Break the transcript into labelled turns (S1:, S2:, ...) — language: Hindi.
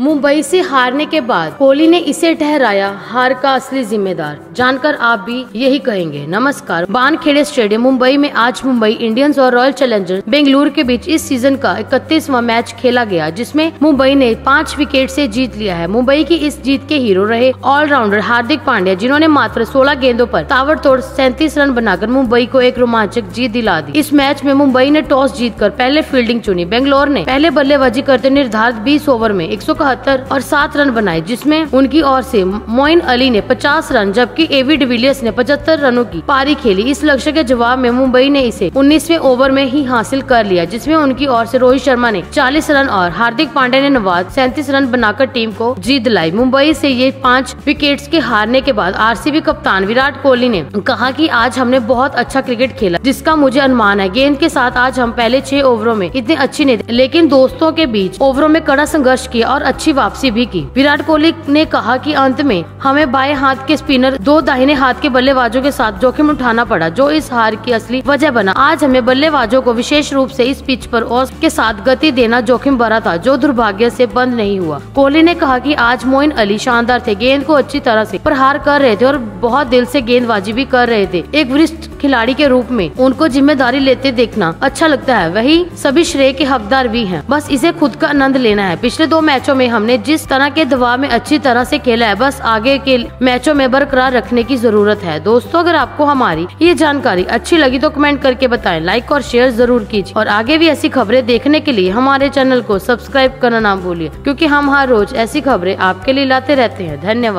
S1: मुंबई से हारने के बाद कोहली ने इसे ठहराया हार का असली जिम्मेदार। जानकर आप भी यही कहेंगे, नमस्कार। बानखेड़े स्टेडियम मुंबई में आज मुंबई इंडियंस और रॉयल चैलेंजर्स बेंगलुरु के बीच इस सीज़न का इकतीसवा मैच खेला गया, जिसमें मुंबई ने पाँच विकेट से जीत लिया है। मुंबई की इस जीत के हीरो रहे ऑलराउंडर हार्दिक पांड्या, जिन्होंने मात्र 16 गेंदों पर ताबड़तोड़ सैंतीस रन बनाकर मुंबई को एक रोमांचक जीत दिला दी। इस मैच में मुंबई ने टॉस जीतकर पहले फील्डिंग चुनी। बेंगलोर ने पहले बल्लेबाजी करते निर्धारित बीस ओवर में एक बहत्तर और सात रन बनाए, जिसमें उनकी ओर से मोइन अली ने 50 रन, जबकि एवी डिविलियर्स ने 75 रनों की पारी खेली। इस लक्ष्य के जवाब में मुंबई ने इसे 19वें ओवर में ही हासिल कर लिया, जिसमें उनकी ओर से रोहित शर्मा ने 40 रन और हार्दिक पांडे ने नवाज़ सैंतीस रन बनाकर टीम को जीत दिलाई। मुंबई से ये पाँच विकेट के हारने के बाद आरसीबी कप्तान विराट कोहली ने कहा की आज हमने बहुत अच्छा क्रिकेट खेला, जिसका मुझे अनुमान है। गेंद के साथ आज हम पहले छह ओवरों में इतने अच्छी नहीं लेकिन दोस्तों के बीच ओवरों में कड़ा संघर्ष किया और वापसी भी की। विराट कोहली ने कहा कि अंत में हमें बाएँ हाथ के स्पिनर, दो दाहिने हाथ के बल्लेबाजों के साथ जोखिम उठाना पड़ा, जो इस हार की असली वजह बना। आज हमें बल्लेबाजों को विशेष रूप से इस पिच पर और के साथ गति देना जोखिम भरा था, जो दुर्भाग्य से बंद नहीं हुआ। कोहली ने कहा कि आज मोइन अली शानदार थे, गेंद को अच्छी तरह से प्रहार कर रहे थे और बहुत दिल से गेंदबाजी भी कर रहे थे। एक वरिष्ठ खिलाड़ी के रूप में उनको ज़िम्मेदारी लेते देखना अच्छा लगता है, वही सभी श्रेय के हकदार भी हैं। बस इसे खुद का आनंद लेना है। पिछले दो मैचों में हमने जिस तरह के दबाव में अच्छी तरह से खेला है, बस आगे के मैचों में बरकरार रखने की ज़रूरत है। दोस्तों, अगर आपको हमारी ये जानकारी अच्छी लगी तो कमेंट करके बताएँ। लाइक और शेयर ज़रूर कीजिए। और आगे भी ऐसी खबरें देखने के लिए हमारे चैनल को सब्सक्राइब करना ना भूलिए, क्योंकि हम हर रोज ऐसी खबरें आपके लिए लाते रहते हैं। धन्यवाद।